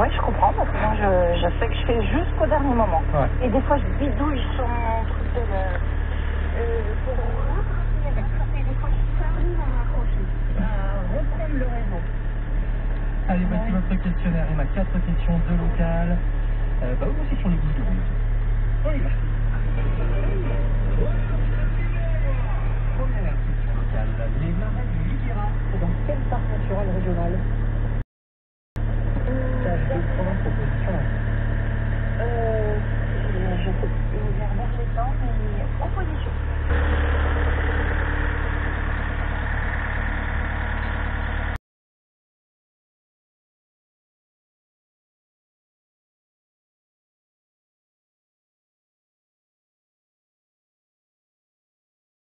Oui je comprends parce que moi je, je sais que je fais jusqu'au dernier moment. Ouais. Et des fois je bidouille sur mon truc de euh, pour rattraper, rattraper. Des fois j'arrive à m'accrocher, à reprendre le réseau. Allez, voici votre questionnaire. Il y a quatre questions, deux locales. Euh, bah, aussi sur les goût de